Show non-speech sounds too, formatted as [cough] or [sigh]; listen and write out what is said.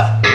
し [laughs]